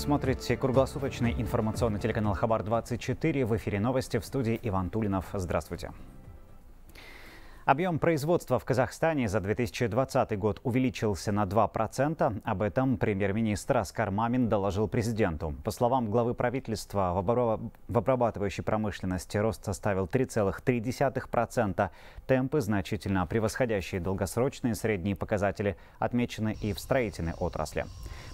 Смотрите круглосуточный информационный телеканал Хабар-24. В эфире новости в студии Иван Тулинов. Здравствуйте. Объем производства в Казахстане за 2020 год увеличился на 2%. Об этом премьер-министр Аскар Мамин доложил президенту. По словам главы правительства, в обрабатывающей промышленности рост составил 3,3%. Темпы, значительно превосходящие долгосрочные средние показатели, отмечены и в строительной отрасли.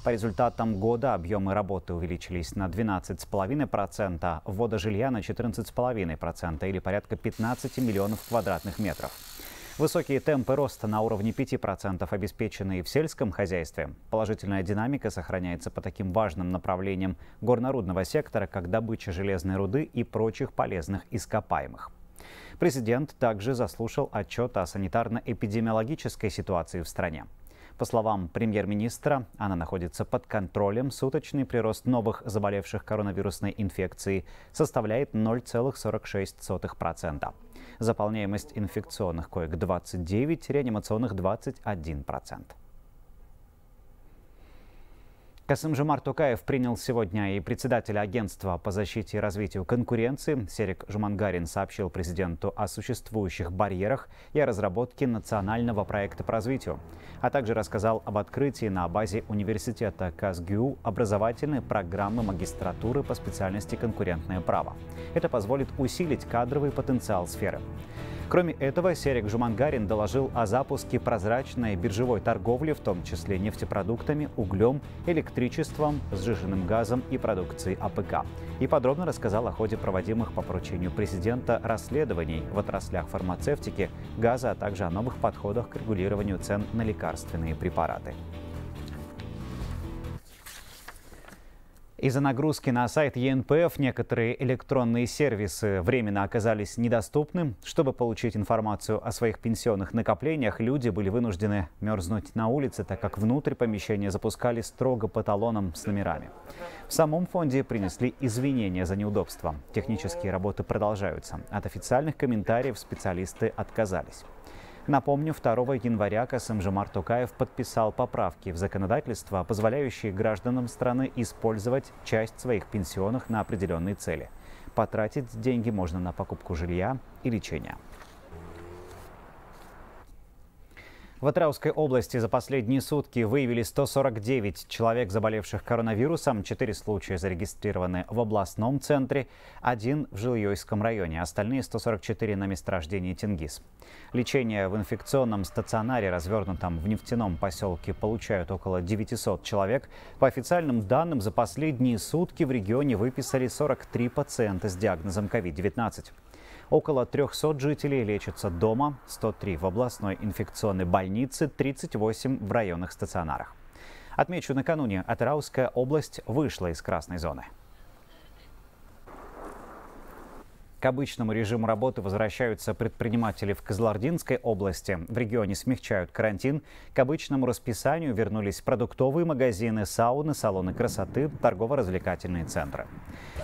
По результатам года объемы работы увеличились на 12,5%, ввода жилья на 14,5% или порядка 15 миллионов квадратных метров. Высокие темпы роста на уровне 5% обеспечены и в сельском хозяйстве. Положительная динамика сохраняется по таким важным направлениям горнорудного сектора, как добыча железной руды и прочих полезных ископаемых. Президент также заслушал отчет о санитарно-эпидемиологической ситуации в стране. По словам премьер-министра, она находится под контролем. Суточный прирост новых заболевших коронавирусной инфекцией составляет 0,46%. Заполняемость инфекционных коек 29, реанимационных 21%. Касым-Жумар Тукаев принял сегодня и председателя агентства по защите и развитию конкуренции. Серик Жумангарин сообщил президенту о существующих барьерах и о разработке национального проекта по развитию, а также рассказал об открытии на базе университета КАСГЮ образовательной программы магистратуры по специальности конкурентное право. Это позволит усилить кадровый потенциал сферы. Кроме этого, Серик Жумангарин доложил о запуске прозрачной биржевой торговли, в том числе нефтепродуктами, углем, электричеством, сжиженным газом и продукцией АПК. И подробно рассказал о ходе проводимых по поручению президента расследований в отраслях фармацевтики, газа, а также о новых подходах к регулированию цен на лекарственные препараты. Из-за нагрузки на сайт ЕНПФ некоторые электронные сервисы временно оказались недоступны. Чтобы получить информацию о своих пенсионных накоплениях, люди были вынуждены мерзнуть на улице, так как внутрь помещения запускали строго по талонам с номерами. В самом фонде принесли извинения за неудобства. Технические работы продолжаются. От официальных комментариев специалисты отказались. Напомню, 2 января Касым-Жомар Токаев подписал поправки в законодательство, позволяющие гражданам страны использовать часть своих пенсионных на определенные цели. Потратить деньги можно на покупку жилья и лечения. В Атырауской области за последние сутки выявили 149 человек, заболевших коронавирусом. Четыре случая зарегистрированы в областном центре, один в Жилйойском районе, остальные 144 на месторождении Тенгиз. Лечение в инфекционном стационаре, развернутом в нефтяном поселке, получают около 900 человек. По официальным данным, за последние сутки в регионе выписали 43 пациента с диагнозом COVID-19. Около 300 жителей лечатся дома, 103 в областной инфекционной больнице, 38 в районных стационарах. Отмечу, накануне Атырауская область вышла из красной зоны. К обычному режиму работы возвращаются предприниматели в Козлардинской области. В регионе смягчают карантин. К обычному расписанию вернулись продуктовые магазины, сауны, салоны красоты, торгово-развлекательные центры.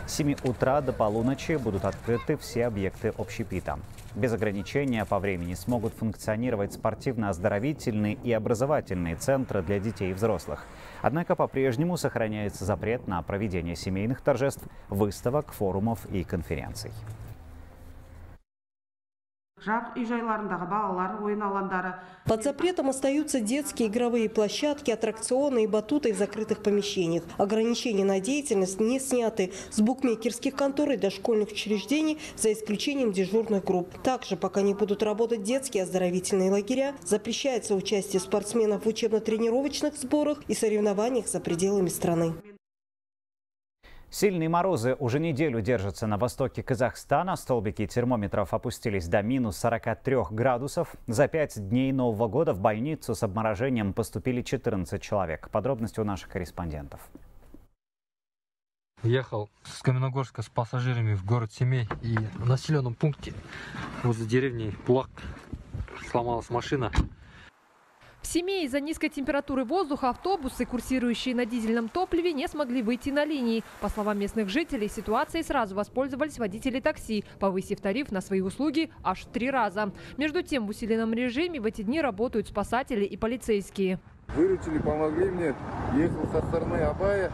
С 7 утра до полуночи будут открыты все объекты общепита. Без ограничения по времени смогут функционировать спортивно-оздоровительные и образовательные центры для детей и взрослых. Однако по-прежнему сохраняется запрет на проведение семейных торжеств, выставок, форумов и конференций. Под запретом остаются детские игровые площадки, аттракционы и батуты в закрытых помещениях. Ограничения на деятельность не сняты с букмекерских контор и дошкольных учреждений, за исключением дежурных групп. Также, пока не будут работать детские оздоровительные лагеря, запрещается участие спортсменов в учебно-тренировочных сборах и соревнованиях за пределами страны. Сильные морозы уже неделю держатся на востоке Казахстана. Столбики термометров опустились до минус 43 градусов. За пять дней Нового года в больницу с обморожением поступили 14 человек. Подробности у наших корреспондентов. Ехал с Каменогорска с пассажирами в город Семей и в населенном пункте возле деревни Пулак сломалась машина. В Семее из-за низкой температуры воздуха автобусы, курсирующие на дизельном топливе, не смогли выйти на линии. По словам местных жителей, ситуацией сразу воспользовались водители такси, повысив тариф на свои услуги аж в три раза. Между тем, в усиленном режиме в эти дни работают спасатели и полицейские. Выручили, помогли мне. Ехал со стороны Абая,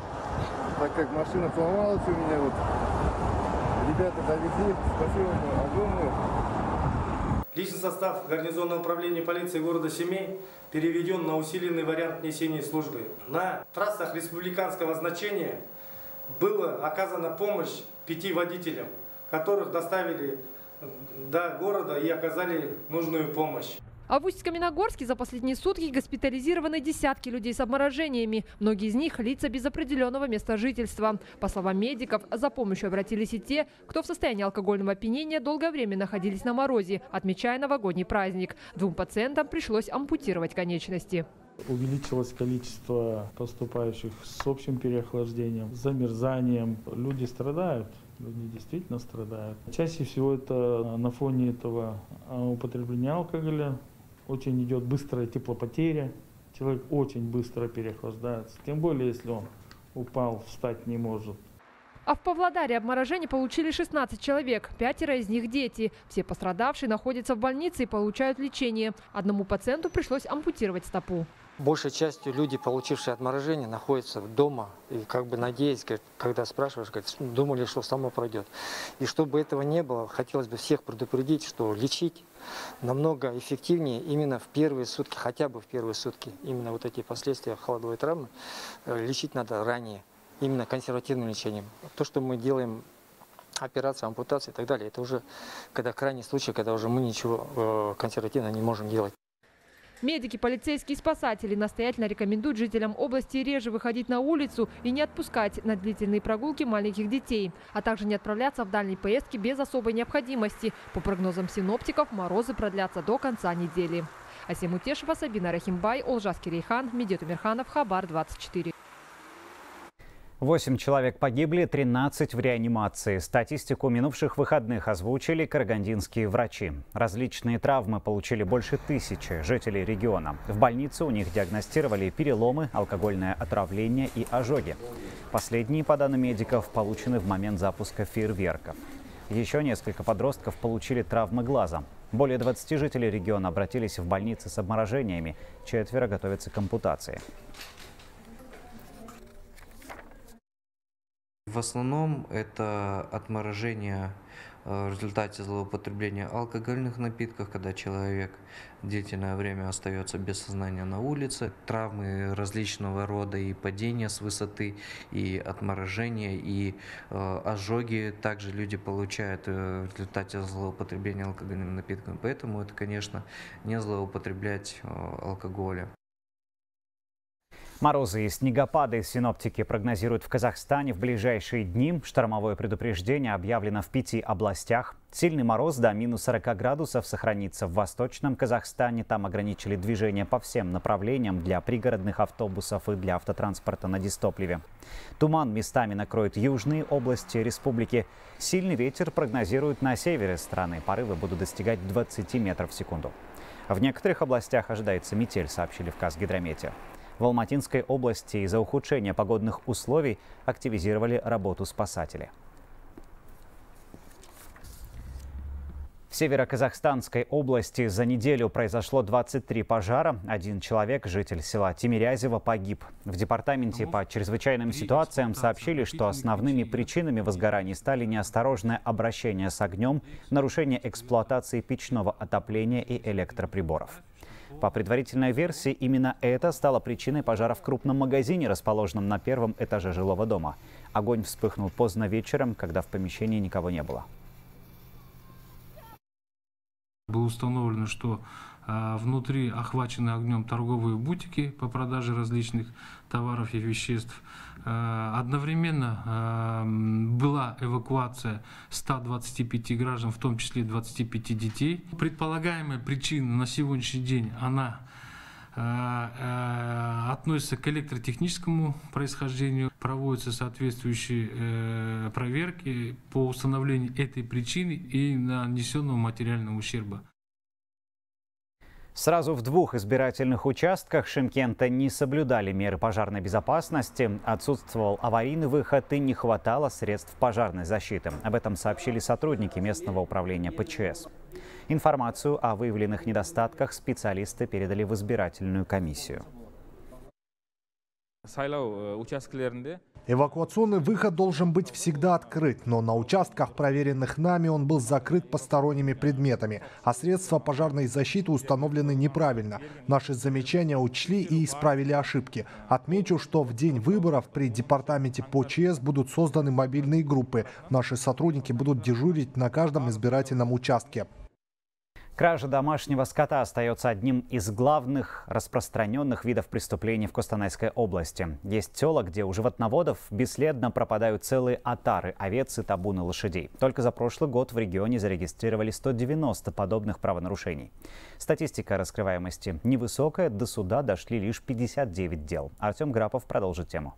так как машина сломалась у меня. Вот. Ребята довезли. Спасибо огромное. Личный состав гарнизонного управления полиции города Семей переведен на усиленный вариант несения службы. На трассах республиканского значения была оказана помощь пяти водителям, которых доставили до города и оказали нужную помощь. А в Усть-Каменогорске за последние сутки госпитализированы десятки людей с обморожениями. Многие из них – лица без определенного места жительства. По словам медиков, за помощью обратились и те, кто в состоянии алкогольного опьянения долгое время находились на морозе, отмечая новогодний праздник. Двум пациентам пришлось ампутировать конечности. Увеличилось количество поступающих с общим переохлаждением, замерзанием. Люди страдают люди действительно страдают. Чаще всего это на фоне этого употребления алкоголя, очень идет быстрая теплопотеря, человек очень быстро переохлаждается, тем более если он упал, встать не может. А в Павлодаре обморожение получили 16 человек, пятеро из них дети. Все пострадавшие находятся в больнице и получают лечение. Одному пациенту пришлось ампутировать стопу. Большей частью люди, получившие отморожение, находятся дома и как бы надеясь, когда спрашиваешь, говорят, думали, что само пройдет. И чтобы этого не было, хотелось бы всех предупредить, что лечить намного эффективнее именно в первые сутки, хотя бы в первые сутки. Именно вот эти последствия холодовой травмы э, лечить надо ранее, именно консервативным лечением. То, что мы делаем операция, ампутация и так далее, это уже когда крайний случай, когда уже мы ничего э, консервативно не можем делать. Медики, полицейские и спасатели настоятельно рекомендуют жителям области реже выходить на улицу и не отпускать на длительные прогулки маленьких детей, а также не отправляться в дальние поездки без особой необходимости. По прогнозам синоптиков, морозы продлятся до конца недели. Асим Утешева, Сабина Рахимбай, Олжас Кирейхан, Медет Умирханов, Хабар 24. Восемь человек погибли, 13 в реанимации. Статистику минувших выходных озвучили карагандинские врачи. Различные травмы получили больше тысячи жителей региона. В больнице у них диагностировали переломы, алкогольное отравление и ожоги. Последние, по данным медиков, получены в момент запуска фейерверков. Еще несколько подростков получили травмы глаза. Более 20 жителей региона обратились в больницы с обморожениями. Четверо готовятся к ампутации. В основном это отморожение э, в результате злоупотребления алкогольных напитков, когда человек длительное время остается без сознания на улице, травмы различного рода и падения с высоты, и отморожения, и э, ожоги также люди получают э, в результате злоупотребления алкогольными напитками. Поэтому это, конечно, не злоупотреблять э, алкоголем. Морозы и снегопады синоптики прогнозируют в Казахстане в ближайшие дни. Штормовое предупреждение объявлено в пяти областях. Сильный мороз до минус 40 градусов сохранится в Восточном Казахстане. Там ограничили движение по всем направлениям для пригородных автобусов и для автотранспорта на дистопливе. Туман местами накроет южные области республики. Сильный ветер прогнозируют на севере страны. Порывы будут достигать 20 метров в секунду. В некоторых областях ожидается метель, сообщили в Казгидромете. В Алматинской области из-за ухудшения погодных условий активизировали работу спасатели. В Северо-Казахстанской области за неделю произошло 23 пожара. Один человек, житель села Тимирязево, погиб. В департаменте по чрезвычайным ситуациям сообщили, что основными причинами возгораний стали неосторожное обращение с огнем, нарушение эксплуатации печного отопления и электроприборов. По предварительной версии, именно это стало причиной пожара в крупном магазине, расположенном на первом этаже жилого дома. Огонь вспыхнул поздно вечером, когда в помещении никого не было. Было установлено, что внутри охвачены огнем торговые бутики по продаже различных товаров и веществ. А, одновременно а, была эвакуация 125 граждан, в том числе 25 детей. Предполагаемая причина на сегодняшний день, она относится к электротехническому происхождению. Проводятся соответствующие э, проверки по установлению этой причины и нанесенного материального ущерба. Сразу в двух избирательных участках Шимкента не соблюдали меры пожарной безопасности, отсутствовал аварийный выход и не хватало средств пожарной защиты. Об этом сообщили сотрудники местного управления ПЧС. Информацию о выявленных недостатках специалисты передали в избирательную комиссию. Эвакуационный выход должен быть всегда открыт, но на участках, проверенных нами, он был закрыт посторонними предметами, а средства пожарной защиты установлены неправильно. Наши замечания учли и исправили ошибки. Отмечу, что в день выборов при департаменте по ЧС будут созданы мобильные группы. Наши сотрудники будут дежурить на каждом избирательном участке. Кража домашнего скота остается одним из главных распространенных видов преступлений в Костанайской области. Есть села, где у животноводов бесследно пропадают целые отары овец и табуны лошадей. Только за прошлый год в регионе зарегистрировали 190 подобных правонарушений. Статистика раскрываемости невысокая, до суда дошли лишь 59 дел. Артем Грапов продолжит тему.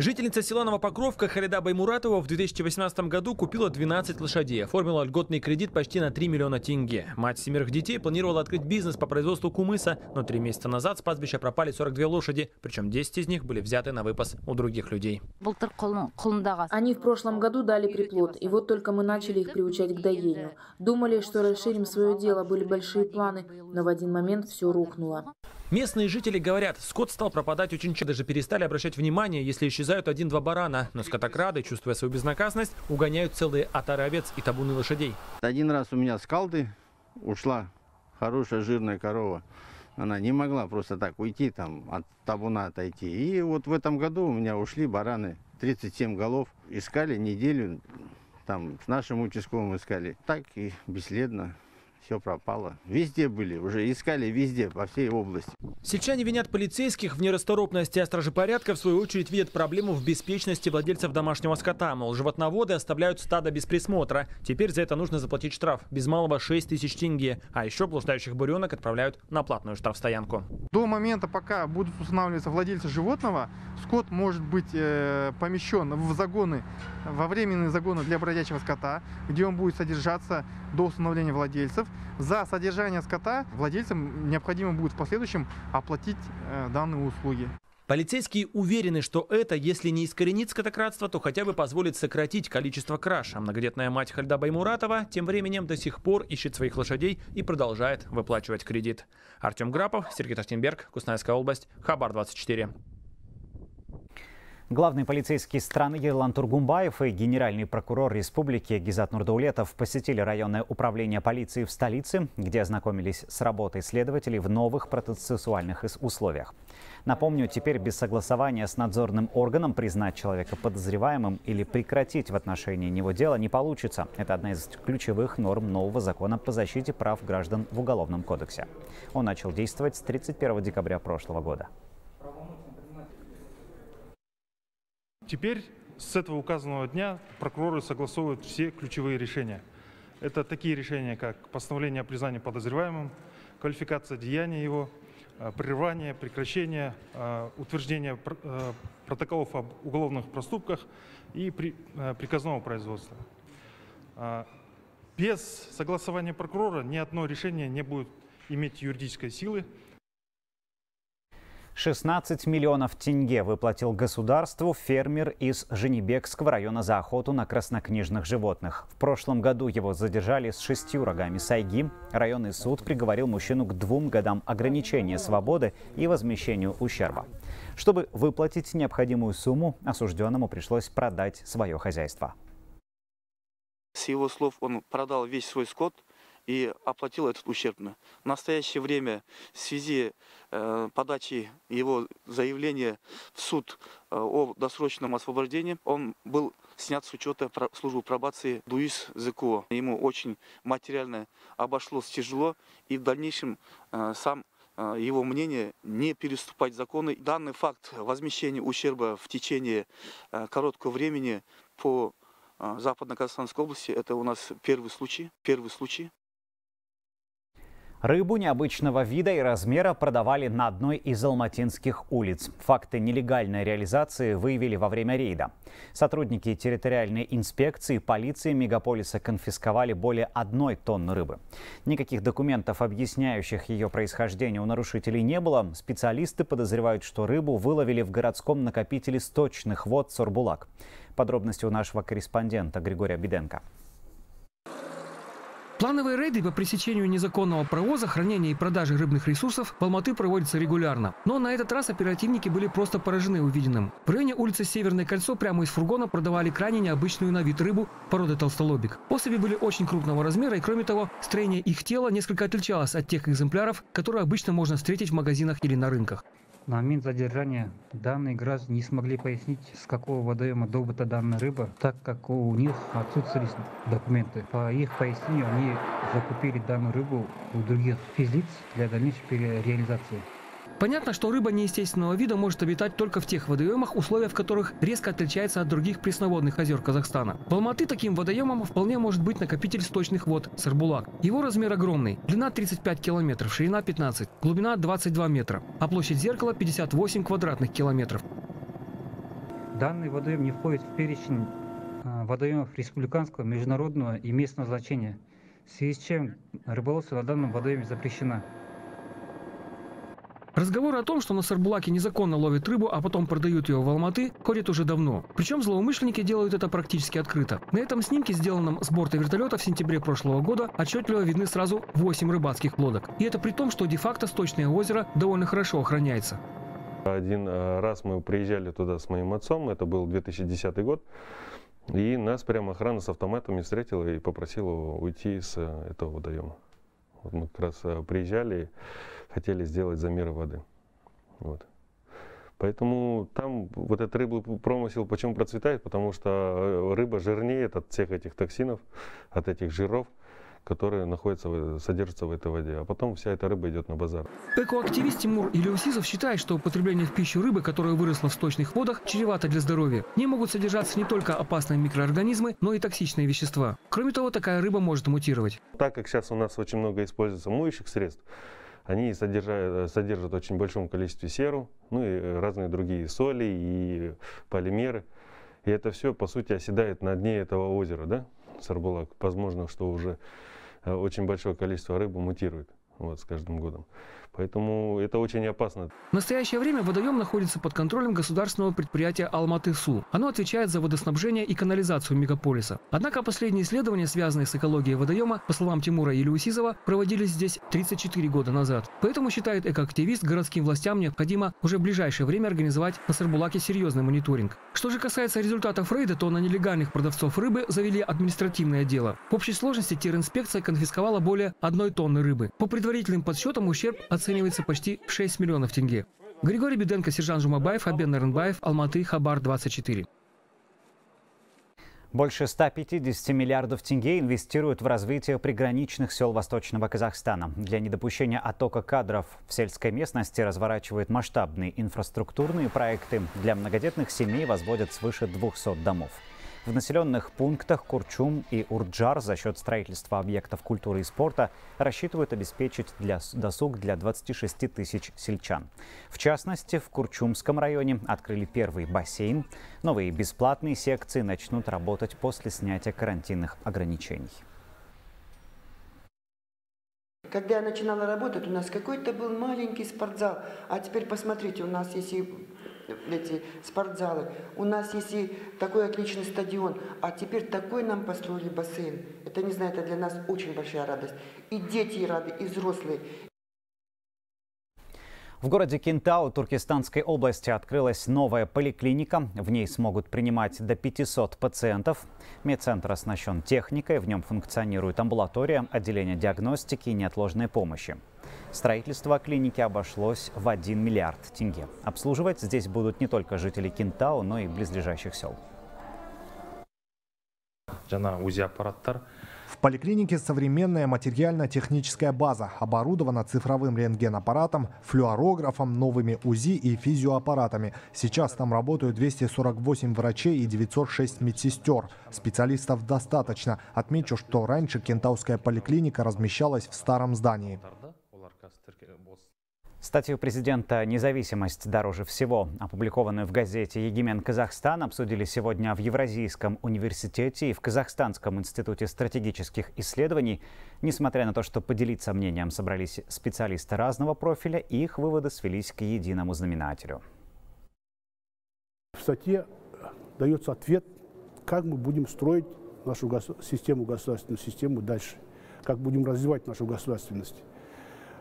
Жительница села Новопокровка Харида Баймуратова в 2018 году купила 12 лошадей, оформила льготный кредит почти на 3 миллиона тенге. Мать семерых детей планировала открыть бизнес по производству кумыса, но три месяца назад с пастбища пропали 42 лошади, причем 10 из них были взяты на выпас у других людей. Они в прошлом году дали приплод, и вот только мы начали их приучать к доению. Думали, что расширим свое дело, были большие планы, но в один момент все рухнуло. Местные жители говорят, скот стал пропадать очень часто, даже перестали обращать внимание, если исчезают один-два барана. Но скотокрады, чувствуя свою безнаказанность, угоняют целые отары овец и табуны лошадей. Один раз у меня с калды ушла хорошая жирная корова. Она не могла просто так уйти, там, от табуна отойти. И вот в этом году у меня ушли бараны, 37 голов. Искали неделю, там, с нашим участковым искали. Так и бесследно все пропало. Везде были, уже искали везде, по всей области. Сельчане винят полицейских в нерасторопности, а стражи порядка, в свою очередь, видят проблему в беспечности владельцев домашнего скота. Мол, животноводы оставляют стадо без присмотра. Теперь за это нужно заплатить штраф. Без малого 6 тысяч тенге. А еще блуждающих буренок отправляют на платную штрафстоянку. До момента, пока будут устанавливаться владельцы животного, скот может быть э, помещен в загоны, во временные загоны для бродячего скота, где он будет содержаться до установления владельцев. За содержание скота владельцам необходимо будет в последующем оплатить э, данные услуги. Полицейские уверены, что это, если не искоренит скотократство, то хотя бы позволит сократить количество краж. А многодетная мать Хальда Баймуратова тем временем до сих пор ищет своих лошадей и продолжает выплачивать кредит. Артем Грапов, Сергей Тахтенберг, Куснайская область, Хабар 24. Главный полицейский страны Ерлан Тургумбаев и генеральный прокурор республики Гизат Нурдаулетов посетили районное управление полиции в столице, где ознакомились с работой следователей в новых процессуальных условиях. Напомню, теперь без согласования с надзорным органом признать человека подозреваемым или прекратить в отношении него дело не получится. Это одна из ключевых норм нового закона по защите прав граждан в Уголовном кодексе. Он начал действовать с 31 декабря прошлого года. Теперь с этого указанного дня прокуроры согласовывают все ключевые решения. Это такие решения, как постановление о признании подозреваемым, квалификация деяния его, э, прерывание, прекращение, э, утверждение э, протоколов об уголовных проступках и приказного производства. Без согласования прокурора ни одно решение не будет иметь юридической силы. 16 миллионов тенге выплатил государству фермер из Женебекского района за охоту на краснокнижных животных. В прошлом году его задержали с шестью рогами сайги. Районный суд приговорил мужчину к двум годам ограничения свободы и возмещению ущерба. Чтобы выплатить необходимую сумму, осужденному пришлось продать свое хозяйство. С его слов он продал весь свой скот – и оплатил этот ущерб. В настоящее время в связи э, подачи его заявления в суд э, о досрочном освобождении он был снят с учета службы пробации ДУИС ЗКО. Ему очень материально обошлось тяжело и в дальнейшем э, сам э, его мнение не переступать законы. Данный факт возмещения ущерба в течение короткого времени по Западно-Казахстанской области это у нас первый случай. Первый случай. Рыбу необычного вида и размера продавали на одной из алматинских улиц. Факты нелегальной реализации выявили во время рейда. Сотрудники территориальной инспекции полиции мегаполиса конфисковали более одной тонны рыбы. Никаких документов, объясняющих ее происхождение у нарушителей не было. Специалисты подозревают, что рыбу выловили в городском накопителе сточных вод Сорбулак. Подробности у нашего корреспондента Григория Беденко. Плановые рейды по пресечению незаконного провоза, хранения и продажи рыбных ресурсов в Алматы проводятся регулярно. Но на этот раз оперативники были просто поражены увиденным. В районе улицы Северное кольцо прямо из фургона продавали крайне необычную на вид рыбу породы толстолобик. Особи были очень крупного размера и, кроме того, строение их тела несколько отличалось от тех экземпляров, которые обычно можно встретить в магазинах или на рынках. На момент задержания данные граждане не смогли пояснить, с какого водоема добыта данная рыба, так как у них отсутствовали документы. По их пояснению, они закупили данную рыбу у других физлиц для дальнейшей реализации. Понятно, что рыба неестественного вида может обитать только в тех водоемах, условия в которых резко отличаются от других пресноводных озер Казахстана. В Алматы таким водоемом вполне может быть накопитель сточных вод Сарбулак. Его размер огромный. Длина 35 километров, ширина 15, глубина 22 метра, а площадь зеркала 58 квадратных километров. Данный водоем не входит в перечень а, водоемов республиканского, международного и местного значения, в связи с чем рыболовство на данном водоеме запрещено. Разговор о том, что на Сарбулаке незаконно ловят рыбу, а потом продают ее в Алматы, ходит уже давно. Причем злоумышленники делают это практически открыто. На этом снимке, сделанном с борта вертолета в сентябре прошлого года, отчетливо видны сразу 8 рыбацких лодок. И это при том, что де-факто сточное озеро довольно хорошо охраняется. Один э, раз мы приезжали туда с моим отцом, это был 2010 год, и нас прямо охрана с автоматами встретила и попросила уйти с э, этого водоема. Вот мы как раз э, приезжали, хотели сделать замеры воды. Вот. Поэтому там вот этот рыбный промысел почему процветает? Потому что э, рыба жирнеет от всех этих токсинов, от этих жиров которые находятся, содержатся в этой воде. А потом вся эта рыба идет на базар. Экоактивист Тимур Илиусизов считает, что употребление в пищу рыбы, которая выросла в сточных водах, чревато для здоровья. Не могут содержаться не только опасные микроорганизмы, но и токсичные вещества. Кроме того, такая рыба может мутировать. Так как сейчас у нас очень много используется моющих средств, они содержат, содержат очень большом количестве серу, ну и разные другие соли и полимеры. И это все, по сути, оседает на дне этого озера, да, Сарбулак. Возможно, что уже э, очень большое количество рыбы мутирует вот, с каждым годом. Поэтому это очень опасно. В настоящее время водоем находится под контролем государственного предприятия «Алматы-Су». Оно отвечает за водоснабжение и канализацию мегаполиса. Однако последние исследования, связанные с экологией водоема, по словам Тимура Илюсизова, проводились здесь 34 года назад. Поэтому, считает экоактивист, городским властям необходимо уже в ближайшее время организовать на Сарбулаке серьезный мониторинг. Что же касается результатов рейда, то на нелегальных продавцов рыбы завели административное дело. В общей сложности теринспекция конфисковала более одной тонны рыбы. По предварительным подсчетам ущерб оценивается оценивается почти в 6 миллионов тенге. Григорий Беденко, Сержан Жумабаев, Абен Нарынбаев, Алматы, Хабар, 24. Больше 150 миллиардов тенге инвестируют в развитие приграничных сел Восточного Казахстана. Для недопущения оттока кадров в сельской местности разворачивают масштабные инфраструктурные проекты. Для многодетных семей возводят свыше 200 домов. В населенных пунктах Курчум и Урджар за счет строительства объектов культуры и спорта рассчитывают обеспечить для досуг для 26 тысяч сельчан. В частности, в Курчумском районе открыли первый бассейн. Новые бесплатные секции начнут работать после снятия карантинных ограничений. Когда я начинала работать, у нас какой-то был маленький спортзал. А теперь посмотрите, у нас есть и эти спортзалы. У нас есть и такой отличный стадион. А теперь такой нам построили бассейн. Это, не знаю, это для нас очень большая радость. И дети рады, и взрослые. В городе Кинтау Туркестанской области открылась новая поликлиника. В ней смогут принимать до 500 пациентов. Медцентр оснащен техникой. В нем функционирует амбулатория, отделение диагностики и неотложной помощи. Строительство клиники обошлось в 1 миллиард тенге. Обслуживать здесь будут не только жители Кинтау, но и близлежащих сел. В поликлинике современная материально-техническая база, оборудована цифровым рентгенаппаратом, флюорографом, новыми УЗИ и физиоаппаратами. Сейчас там работают 248 врачей и 906 медсестер. Специалистов достаточно. Отмечу, что раньше кентауская поликлиника размещалась в старом здании. Статью президента «Независимость дороже всего», опубликованную в газете «Егимен Казахстан», обсудили сегодня в Евразийском университете и в Казахстанском институте стратегических исследований. Несмотря на то, что поделиться мнением собрались специалисты разного профиля, их выводы свелись к единому знаменателю. В статье дается ответ, как мы будем строить нашу систему, государственную систему дальше. как будем развивать нашу государственность.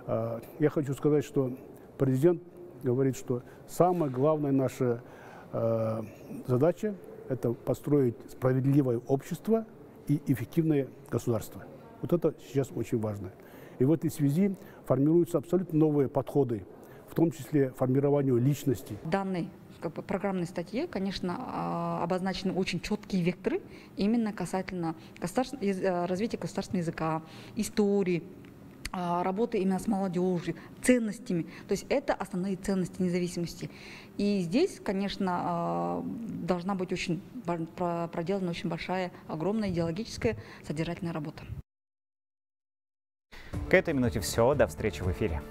А, я хочу сказать, что президент говорит, что самая главная наша а, задача – это построить справедливое общество и эффективное государство. Вот это сейчас очень важно. И в этой связи формируются абсолютно новые подходы, в том числе формированию личности. Данный как бы, программной статье, конечно, а, обозначены очень четкие векторы именно касательно государств... Развития государственного языка, истории, работы именно с молодежью, ценностями. То есть это основные ценности независимости. И здесь, конечно, а, должна быть очень проделана очень большая, огромная идеологическая содержательная работа. К этой минуте все. До встречи в эфире.